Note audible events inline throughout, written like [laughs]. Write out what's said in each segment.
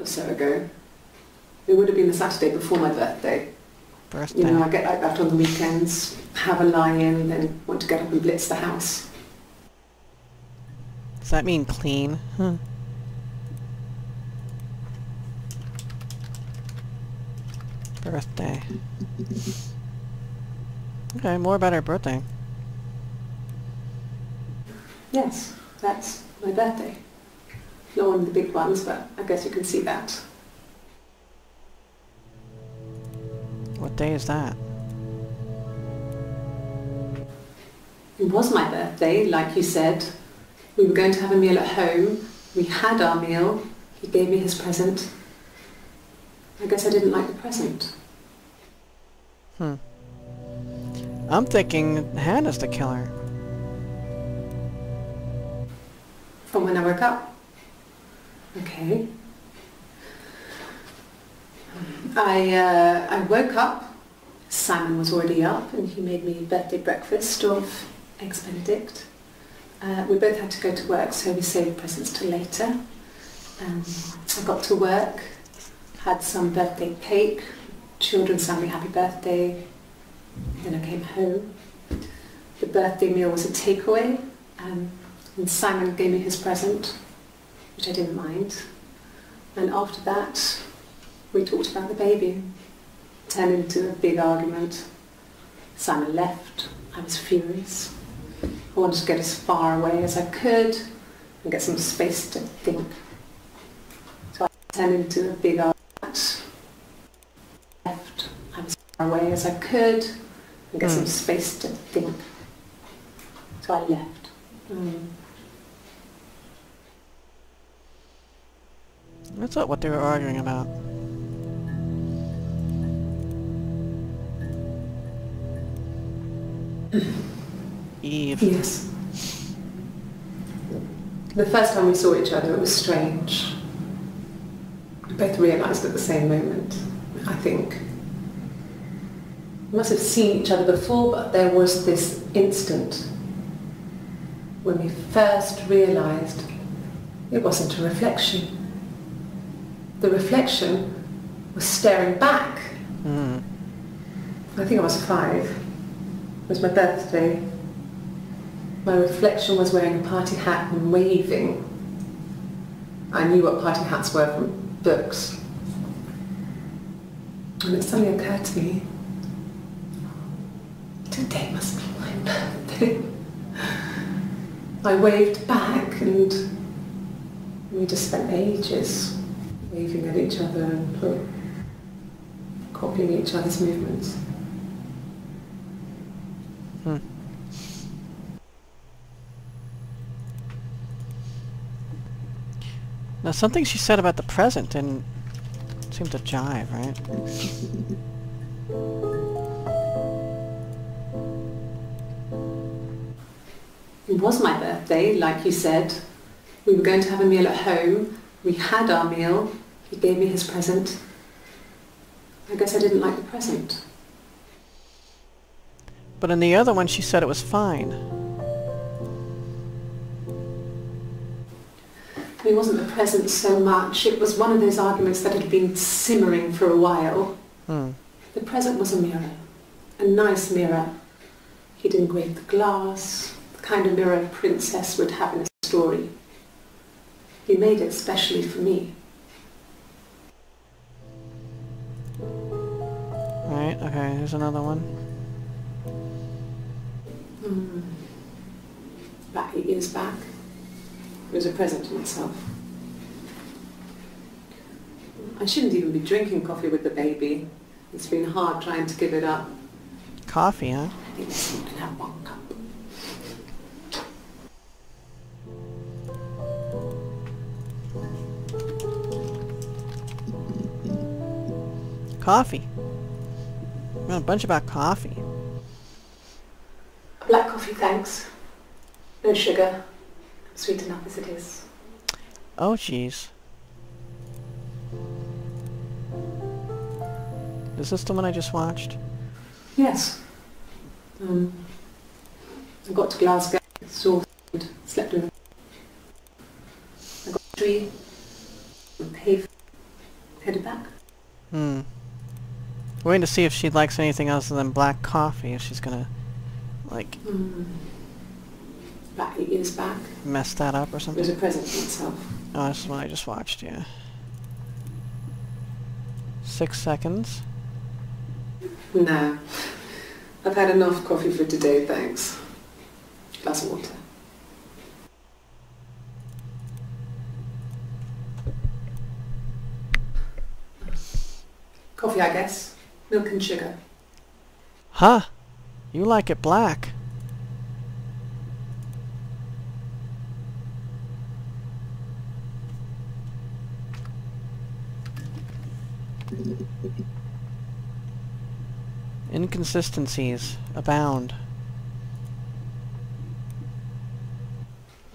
or so ago. It would have been the Saturday before my birthday. Birthday. You know, I get like that on the weekends, have a lie-in, then want to get up and blitz the house. Does that mean clean? Huh. Birthday. Okay, more about her birthday. Yes, that's my birthday. Not one of the big ones, but I guess you can see that. What day is that? It was my birthday, like you said. We were going to have a meal at home. We had our meal. He gave me his present. I guess I didn't like the present. Hmm. I'm thinking Hannah's the killer. From when I woke up. Okay. I, uh, I woke up. Simon was already up and he made me birthday breakfast of eggs benedict. Uh, we both had to go to work so we saved presents till later. Um, I got to work, had some birthday cake, children sang me happy birthday. Then I came home. The birthday meal was a takeaway. Um, and Simon gave me his present, which I didn't mind. And after that, we talked about the baby. Turned into a big argument. Simon left. I was furious. I wanted to get as far away as I could and get some space to think. So I turned into a big argument. Left. I was as far away as I could and get Hmm. some space to think. So I left. Mm. That's not what they were arguing about. Eve. Yes. The first time we saw each other, it was strange. We both realised at the same moment, I think. We must have seen each other before, but there was this instant when we first realised it wasn't a reflection. The reflection was staring back. Hmm. I think I was five. It was my birthday. My reflection was wearing a party hat and waving. I knew what party hats were from books. And it suddenly occurred to me, today must be my birthday. I waved back and we just spent ages waving at each other and copying each other's movements. Hmm. Now, something she said about the present didn't seem to jive, right? It was my birthday, like you said. We were going to have a meal at home. We had our meal. He gave me his present. I guess I didn't like the present. But in the other one, she said it was fine. It wasn't the present so much. It was one of those arguments that had been simmering for a while. Hmm. The present was a mirror. A nice mirror. He'd engraved the glass, the kind of mirror a princess would have in a story. He made it specially for me. Right, okay, here's another one. Mm. About eight years back. It was a present to myself. I shouldn't even be drinking coffee with the baby. It's been hard trying to give it up. Coffee, huh? I think I can have one Coffee. A bunch about coffee. Black coffee, thanks. No sugar. Sweet enough as it is. Oh, jeez. Is this the one I just watched? Yes. Um, I got to Glasgow, saw and slept in. I got a tree, and paid headed back. Hmm. Waiting to see if she likes anything else than black coffee, if she's gonna, like, Mm. Eight years back. mess that up or It was a present for myself. Oh, this is what I just watched, yeah. Six seconds. No. I've had enough coffee for today, thanks. Glass of water. Coffee, I guess. Milk and sugar. Huh? You like it black. Inconsistencies abound.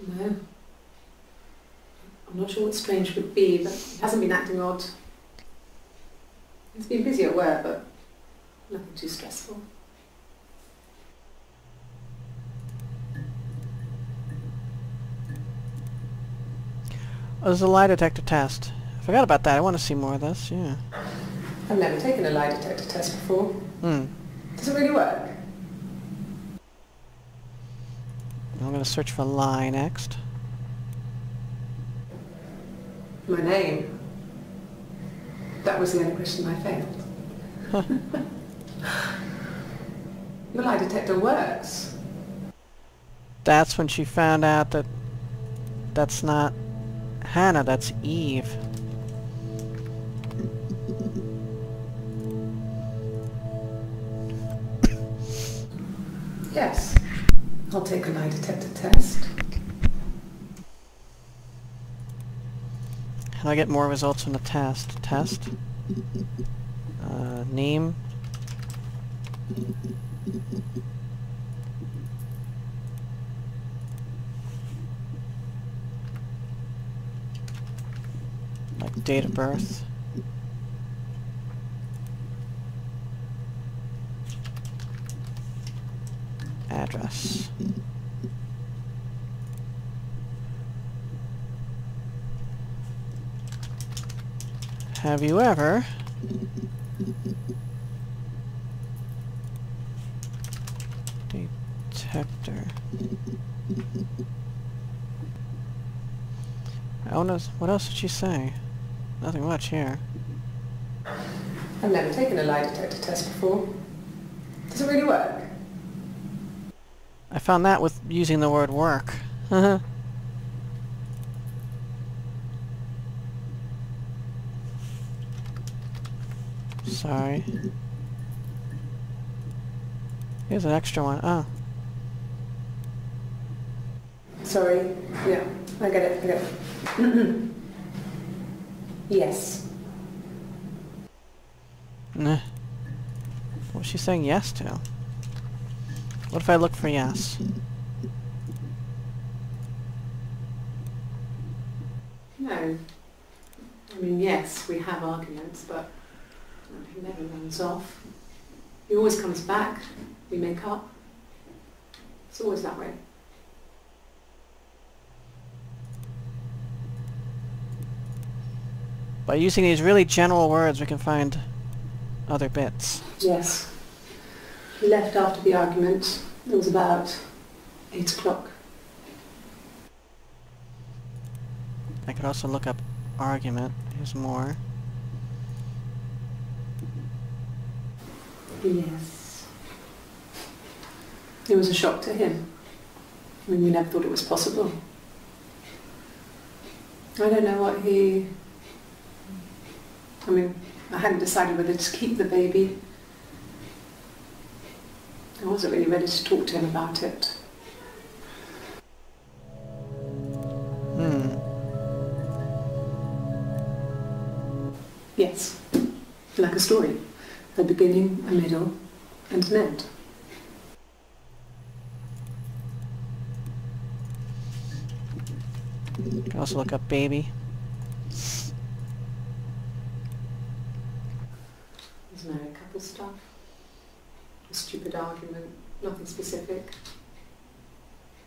No. I'm not sure what strange would be, but he hasn't been acting odd. He's been busy at work, but nothing too stressful. Oh, there's a lie detector test. I forgot about that. I want to see more of this. Yeah. I've never taken a lie detector test before. Hmm. Does it really work? I'm gonna search for lie next. My name. That was the only question I failed. [laughs] Your lie detector works. That's when she found out that that's not Hannah, that's Eve. Yes. I'll take a lie detector test. How I get more results from the test? Test? Uh, name? Like date of birth? Address. Have you ever detector? Oh, I wanna, what else did she say? Nothing much here. I've never taken a lie detector test before. Does it really work? I found that with using the word work. [laughs] Sorry. Here's an extra one. Oh. Sorry. Yeah, I get it. I get it. [clears throat] yes. Nah. What's she saying yes to? What if I look for yes? No. I mean, yes, we have arguments, but he never runs off. He always comes back. We make up. It's always that way. By using these really general words, we can find other bits. Yes. He left after the argument. It was about eight o'clock. I could also look up argument. Here's more. Yes. It was a shock to him. I mean, we never thought it was possible. I don't know what he... I mean, I hadn't decided whether to keep the baby. I wasn't really ready to talk to him about it. Hmm. Yes. Like a story. A beginning, a middle, and an end. You can also look up baby. There's no couple stuff. A stupid argument, nothing specific.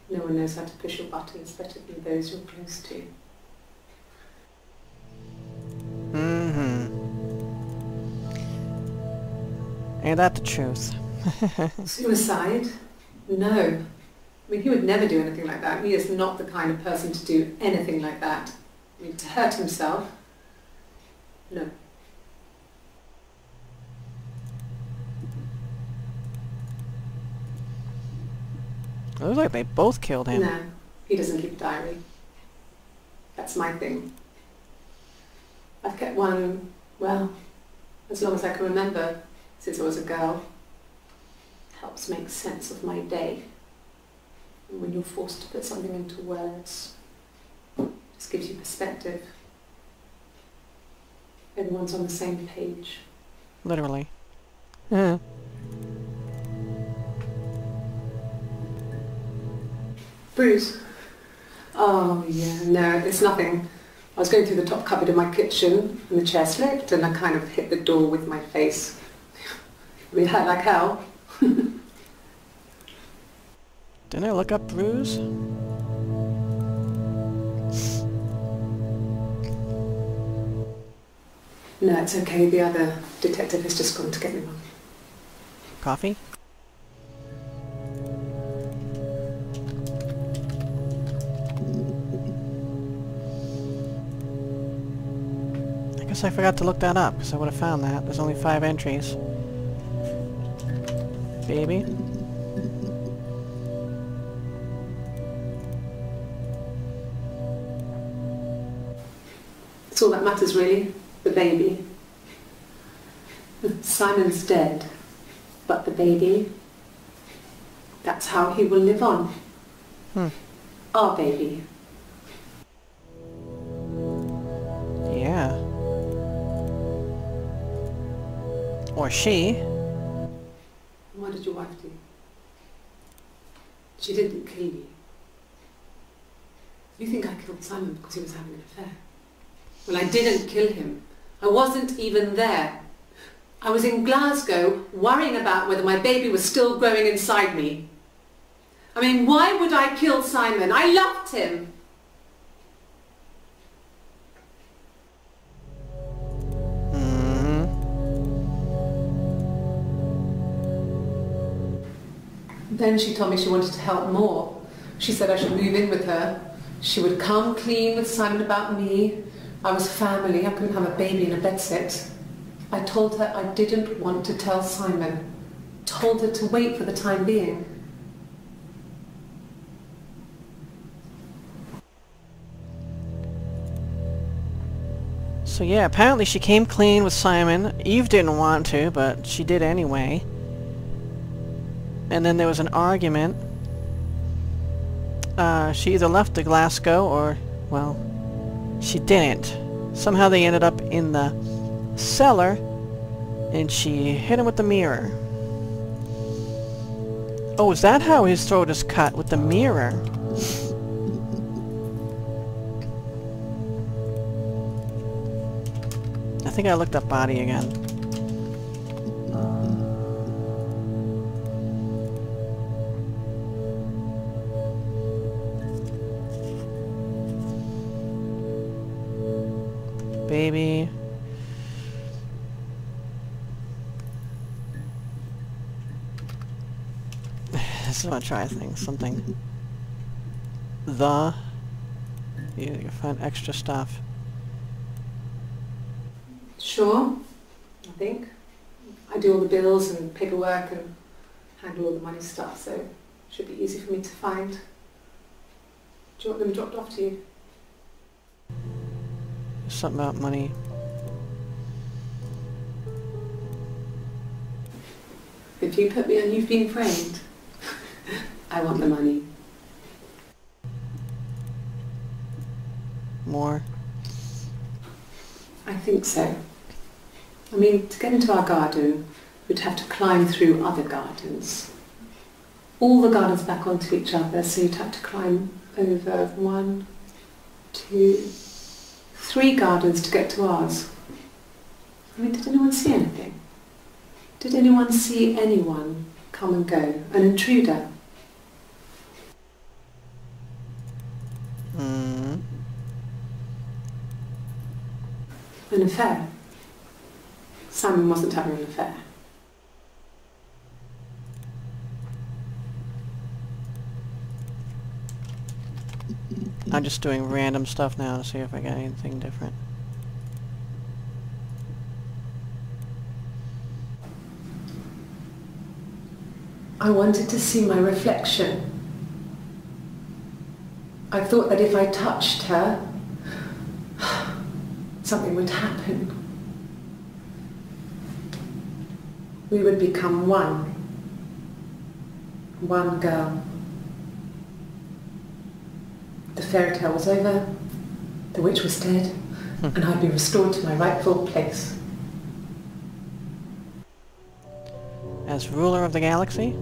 No one knows how to push your buttons better than those you're close to. Ain't that the truth? [laughs] Suicide? No. I mean, he would never do anything like that. He is not the kind of person to do anything like that. I mean, to hurt himself? No. It looks like they both killed him. No. He doesn't keep a diary. That's my thing. I've kept one, well, as long as I can remember, since I was a girl. Helps make sense of my day. And when you're forced to put something into words, just gives you perspective. Everyone's on the same page. Literally. Yeah. Bruise? Oh, yeah, no, it's nothing. I was going through the top cupboard in my kitchen and the chair slipped and I kind of hit the door with my face. We hurt like hell. Didn't I look up bruise? No, it's okay. The other detective has just gone to get me one. Coffee? I guess I forgot to look that up, because I would have found that. There's only five entries. Baby. It's all that matters, really. The baby. Simon's dead, but the baby, that's how he will live on. Hmm. Our baby. Yeah. Or she. She didn't kill you. You think I killed Simon because he was having an affair? Well, I didn't kill him. I wasn't even there. I was in Glasgow worrying about whether my baby was still growing inside me. I mean, why would I kill Simon? I loved him. Then she told me she wanted to help more. She said I should move in with her. She would come clean with Simon about me. I was family. I couldn't have a baby in a bedsit. I told her I didn't want to tell Simon. Told her to wait for the time being. So yeah, apparently she came clean with Simon. Eve didn't want to, but she did anyway. And then there was an argument. Uh, she either left to Glasgow or, well, she didn't. Somehow they ended up in the cellar and she hit him with the mirror. Oh, is that how his throat is cut? With the mirror? I think I looked up body again. This is what I try things. Something. The. You can find extra stuff. Sure, I think. I do all the bills and paperwork and handle all the money stuff, so it should be easy for me to find. Do you want them dropped off to you? Something about money. If you put me on you've been framed, I want the money. More. I think so. I mean, to get into our garden, we'd have to climb through other gardens. All the gardens back onto each other, so you'd have to climb over one, two, three gardens to get to ours. I mean, did anyone see anything? Did anyone see anyone come and go? An intruder? Mm. An affair. Simon wasn't having an affair. I'm just doing random stuff now to see if I get anything different. I wanted to see my reflection I thought that if I touched her, something would happen. We would become one. One girl. The fairy tale was over, the witch was dead, hmm. and I'd be restored to my rightful place. As ruler of the galaxy?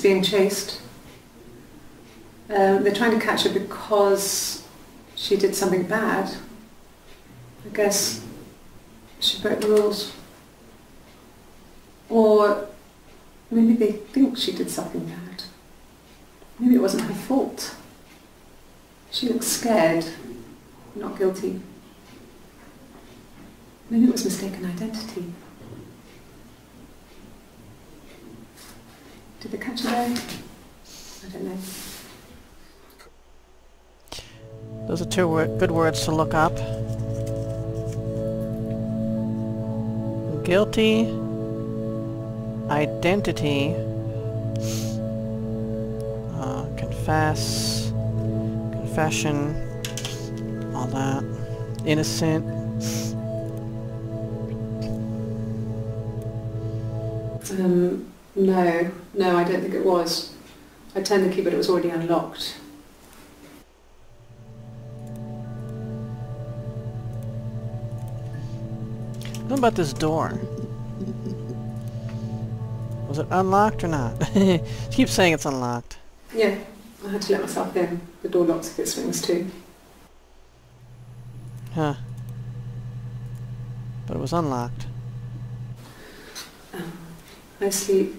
Being chased. Um, they're trying to catch her because she did something bad. I guess she broke the rules. Or maybe they think she did something bad. Maybe it wasn't her fault. She looks scared, not guilty. Maybe it was mistaken identity. Did they catch her there? I don't know. Those are two good words to look up. Guilty. Identity. Uh, confess. Confession. All that. Innocent. No, no, I don't think it was. I turned the key, but it was already unlocked. What about this door? Was it unlocked or not? [laughs] she keeps saying it's unlocked. Yeah, I had to let myself in. The door locks if it swings too. Huh. But it was unlocked. I sleep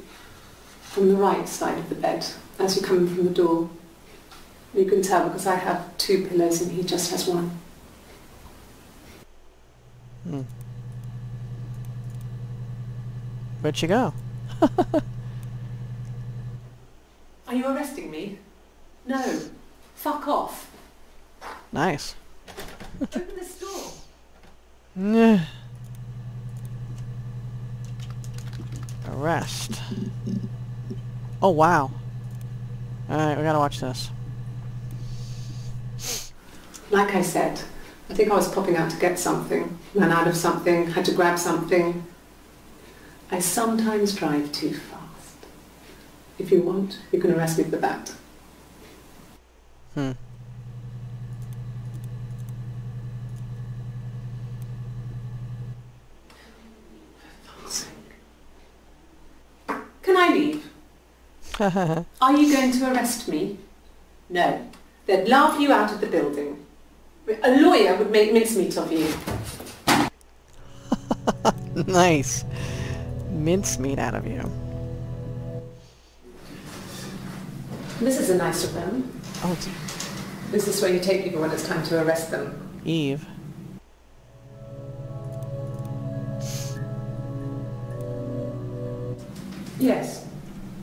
on the right side of the bed as you come in from the door. You can tell because I have two pillows and he just has one. Hmm. Where'd she go? [laughs] Are you arresting me? No. Fuck off. Nice. Open this door. [laughs] Nah. Arrest. Oh wow. Alright, we gotta watch this. Like I said, I think I was popping out to get something, ran out of something, had to grab something. I sometimes drive too fast. If you want, you can arrest me for that. Hmm. Can I leave? [laughs] Are you going to arrest me? No. They'd laugh you out of the building. A lawyer would make mincemeat of you. [laughs] nice. Mincemeat out of you. This is a nice of them. Oh, it's This is where you take people when it's time to arrest them. Eve. Yes.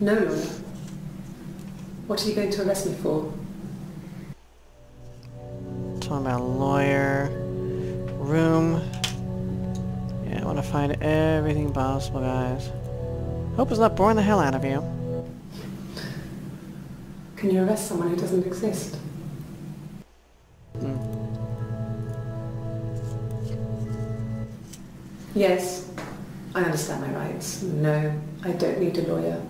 No lawyer. What are you going to arrest me for? Talking about a lawyer. Room. Yeah, I want to find everything possible, guys. Hope it's not boring the hell out of you. Can you arrest someone who doesn't exist? Hmm. Yes. I understand my rights. No, I don't need a lawyer.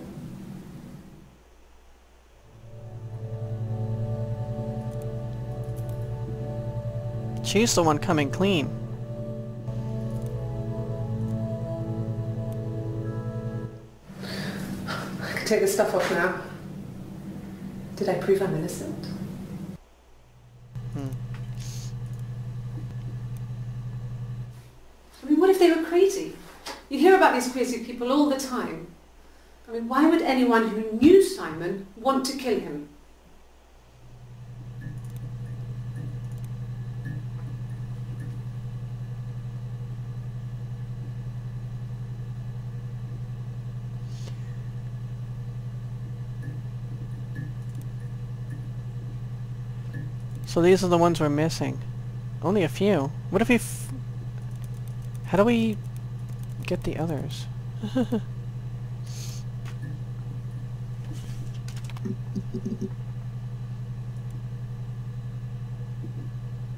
She's the one coming clean. I can take this stuff off now. Did I prove I'm innocent? Hmm. I mean, what if they were crazy? You hear about these crazy people all the time. I mean, why would anyone who knew Simon want to kill him? So these are the ones we're missing. Only a few. What if we f How do we get the others? [laughs]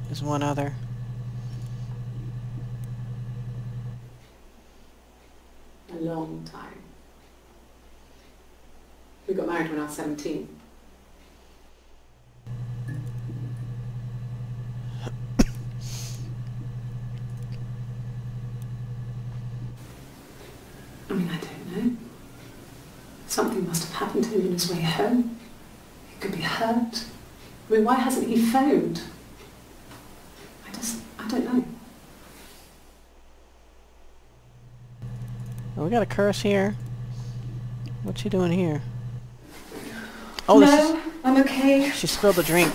There's one other. A long time. We got married when I was 17. I mean, I don't know. Something must have happened to him on his way home. He could be hurt. I mean, why hasn't he phoned? I just, I don't know. Oh, we got a curse here. What's she doing here? Oh, no, this is, I'm okay. she spilled the drink.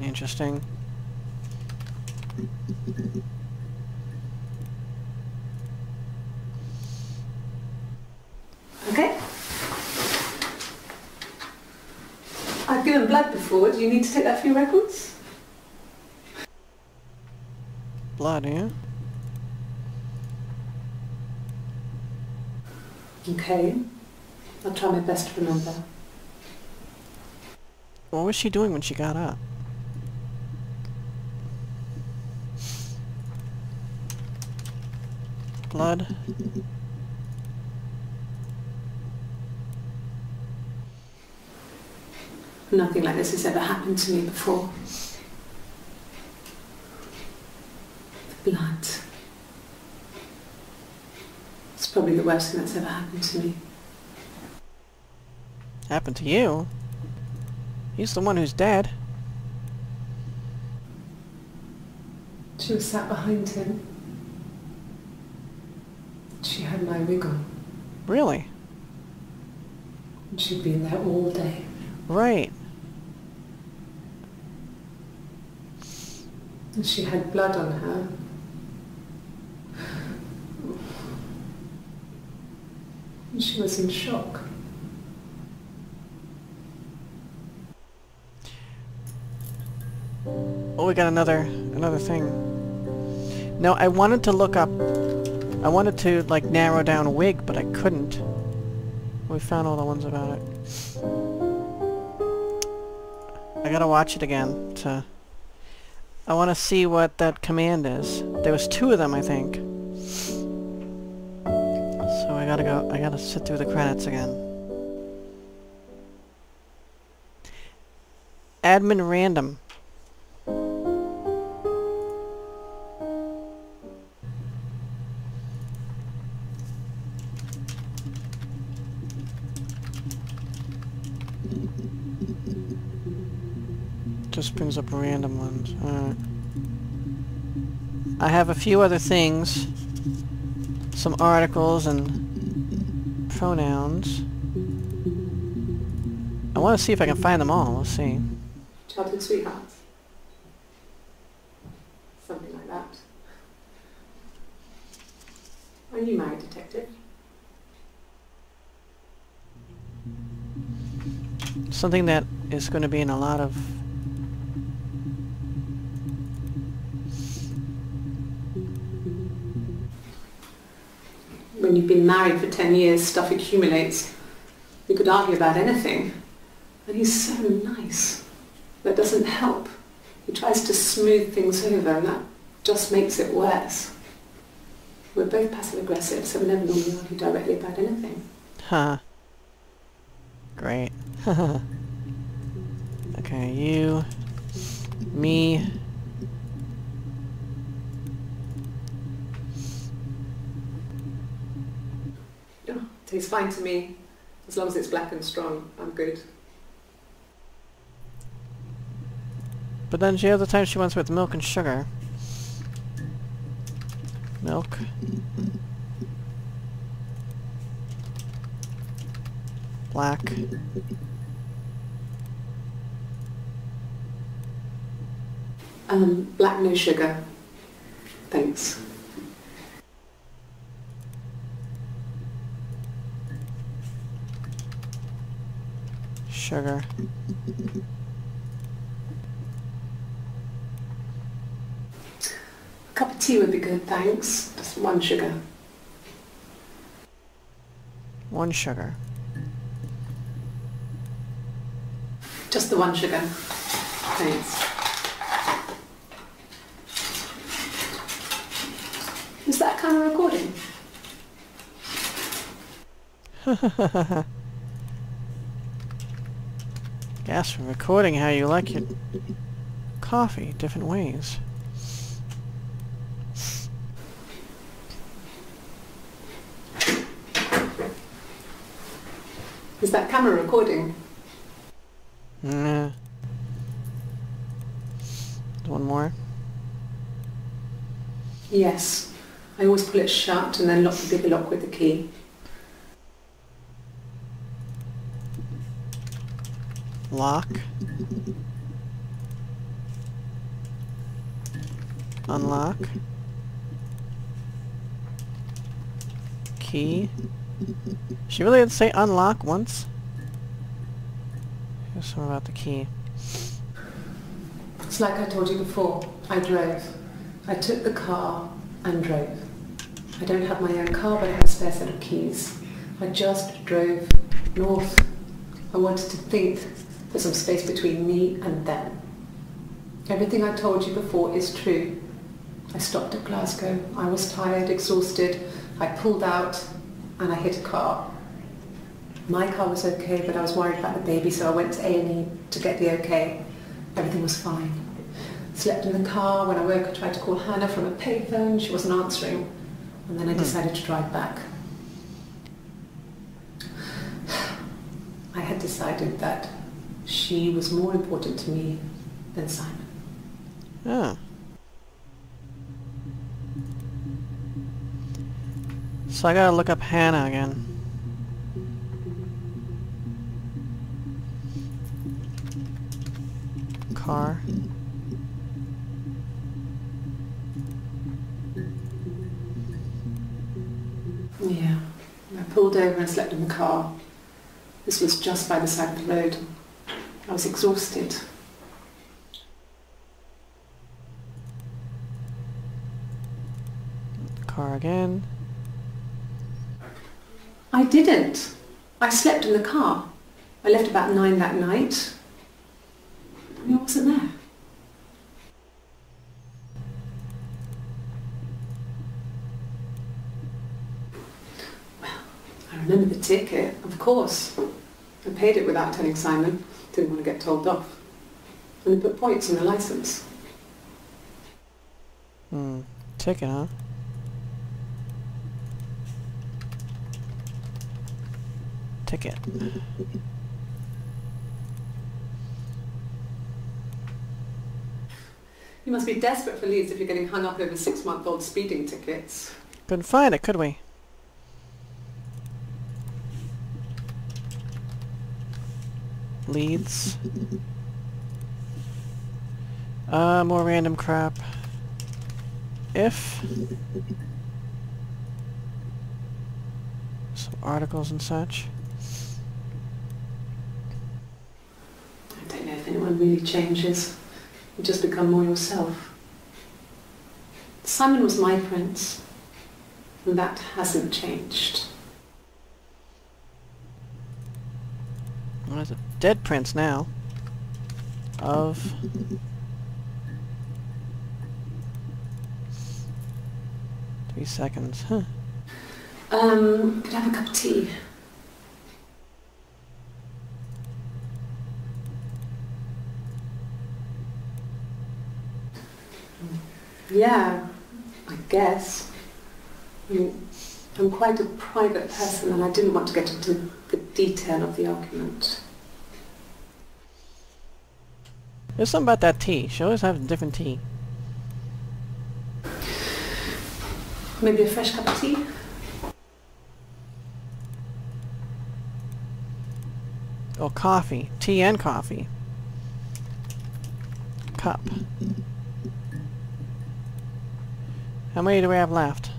Interesting. Okay. Blood before. Do you need to take that for your records? Blood, yeah? Okay. I'll try my best to remember. What was she doing when she got up? Blood. Nothing like this has ever happened to me before. The blood. It's probably the worst thing that's ever happened to me. Happened to you? He's the one who's dead. She was sat behind him. She had my wig on. Really? And she'd been there all day. Right. And she had blood on her. And she was in shock. Oh, we got another another thing. No, I wanted to look up. I wanted to like narrow down a wig, but I couldn't. We found all the ones about it. I gotta watch it again to. I want to see what that command is. There was two of them, I think. So I gotta go. I gotta sit through the credits again. Admin random. Brings up random ones. I have a few other things. Some articles and pronouns. I want to see if I can find them all. Let's see. Childhood sweethearts. Something like that. Are you married, detective? Something that is going to be in a lot of... When you've been married for 10 years, stuff accumulates. You could argue about anything. And he's so nice. That doesn't help. He tries to smooth things over and that just makes it worse. We're both passive aggressive, so we never normally argue directly about anything. Huh. Great. [laughs] okay, you, me, Oh, tastes fine to me. As long as it's black and strong, I'm good. but then the other time she wants with milk and sugar. Milk. Black. Um, black no sugar. Thanks. Sugar. A cup of tea would be good, thanks. Just one sugar. One sugar. Just the one sugar. Thanks. Is that kind of recording? [laughs] Yes, for recording how you like your coffee different ways. Is that camera recording? Nah. One more. Yes. I always pull it shut and then lock the bigger lock with the key. Lock. Unlock. Key. She really did say unlock once? Here's something about the key. It's like I told you before. I drove. I took the car and drove. I don't have my own car, but I have a spare set of keys. I just drove north. I wanted to think there's some space between me and them. Everything I told you before is true. I stopped at Glasgow. I was tired, exhausted. I pulled out and I hit a car. My car was okay, but I was worried about the baby, so I went to A&E to get the okay. Everything was fine. Slept in the car. When I woke, I tried to call Hannah from a payphone. She wasn't answering. And then I Hmm. decided to drive back. [sighs] I had decided that she was more important to me than Simon. Oh. So I gotta look up Hannah again. Car. Yeah. I pulled over and slept in the car. This was just by the side of the road. I was exhausted. Car again. I didn't. I slept in the car. I left about nine that night. I wasn't there. Well, I remember the ticket, of course. I paid it without telling Simon. Didn't want to get told off. And they put points on the license. Hmm. Ticket, huh? Ticket. You must be desperate for leads if you're getting hung up over six-month-old speeding tickets. Couldn't find it, could we? Leads. Uh, more random crap. If... Some articles and such. I don't know if anyone really changes. You just become more yourself. Simon was my prince, and that hasn't changed. Well, there's a dead prince now. Of... Three seconds. Huh. Um, could I have a cup of tea? Yeah, I guess. I'm quite a private person and I didn't want to get into the detail of the argument. There's something about that tea. She always has a different tea. Maybe a fresh cup of tea? Or coffee. Tea and coffee. Cup. How many do we have left?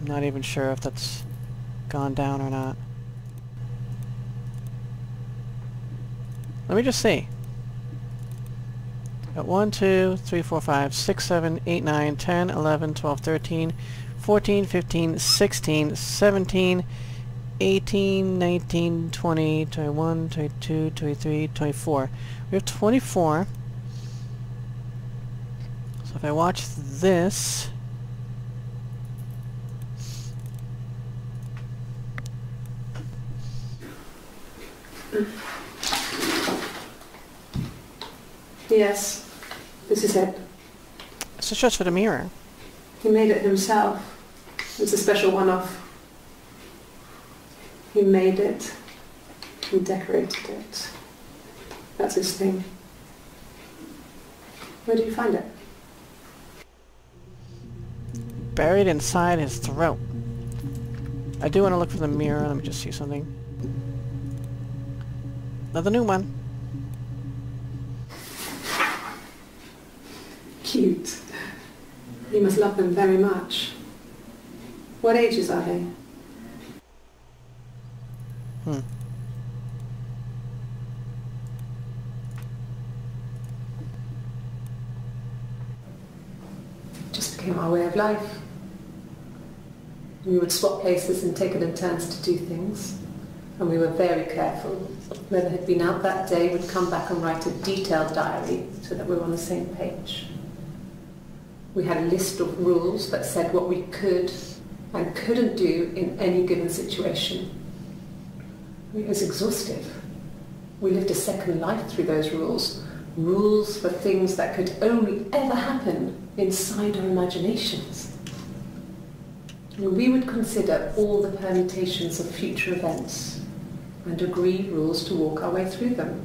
I'm not even sure if that's gone down or not. Let me just see. Got 1, 2, 3, 4, 5, 6, 7, 8, 9, 10, 11, 12, 13, 14, 15, 16, 17, 18, 19, 20, 21, 22, 23, 24. We have 24. So if I watch this... Yes, this is it. This is just for the mirror. He made it himself. It's a special one-off. He made it. He decorated it. That's his thing. Where do you find it? Buried inside his throat. I do want to look for the mirror. Let me just see something. Another new one. Cute. You must love them very much. What ages are they? Hmm. Just became our way of life. We would swap places and take it in turns to do things. And we were very careful. Whoever had been out that day would come back and write a detailed diary so that we were on the same page. We had a list of rules that said what we could and couldn't do in any given situation. It was exhaustive. We lived a second life through those rules. Rules for things that could only ever happen inside our imaginations. We would consider all the permutations of future events and agree rules to walk our way through them.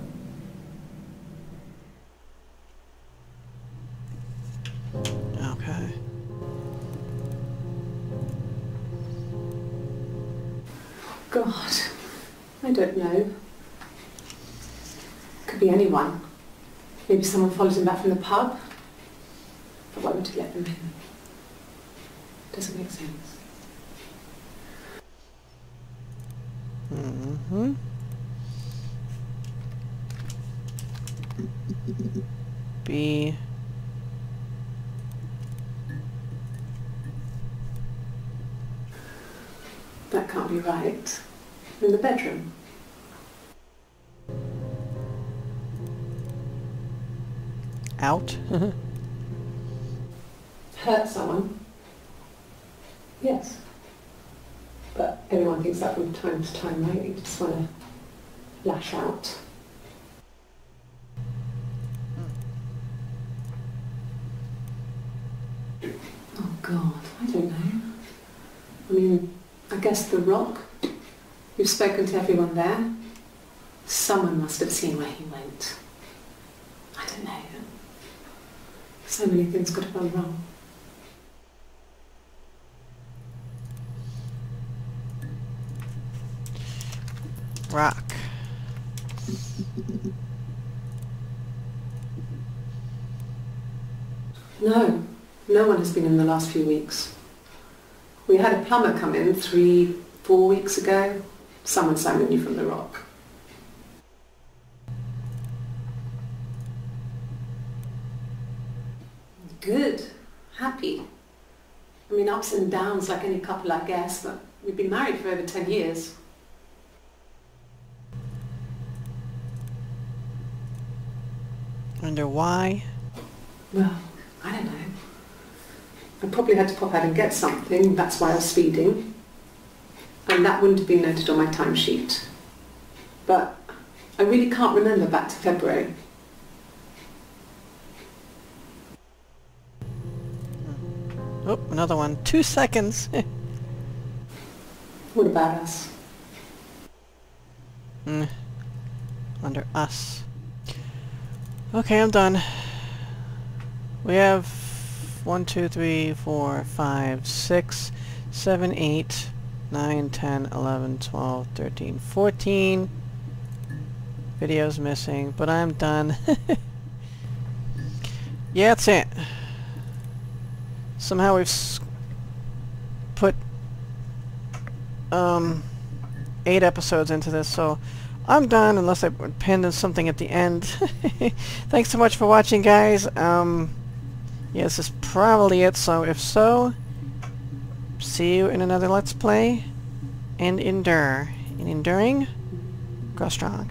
God, I don't know. Could be anyone. Maybe someone followed him back from the pub. But why would he let them in? Doesn't make sense. Mm-hmm. B. That can't be right. In the bedroom. Out. [laughs] Hurt someone. Yes. But everyone thinks that from time to time, right? You just want to lash out. Hmm. Oh God, I don't know. I mean, I guess the rock. You've spoken to everyone there. Someone must have seen where he went. I don't know. So many things could have gone wrong. Rock. No, no one has been in the last few weeks. We had a plumber come in three, four weeks ago. Someone summoned you from the rock. Good. Happy. I mean, ups and downs like any couple, I guess, but we've been married for over 10 years. Wonder why? Well, I don't know. I probably had to pop out and get something, that's why I was speeding. And that wouldn't have been noted on my timesheet. But I really can't remember back to February. Oh, another one. Two seconds. [laughs] What about us? Mm. Under us. Okay, I'm done. We have one, two, three, four, five, six, seven, eight, nine, ten, eleven, twelve, thirteen, fourteen. Videos missing, but I'm done. [laughs] yeah, that's it. Somehow we've put um eight episodes into this, so I'm done unless I pinned something at the end. [laughs] Thanks so much for watching, guys. Um, yeah, this is probably it, so if so, see you in another Let's Play, and endure. In enduring, grow strong.